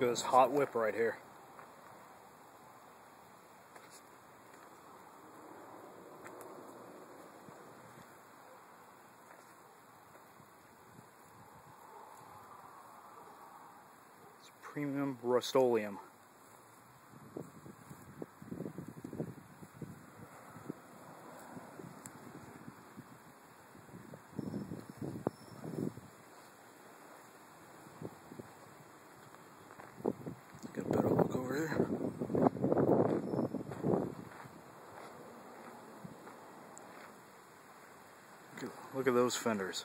This hot whip right here. It's premium Rust-Oleum. Look at those fenders.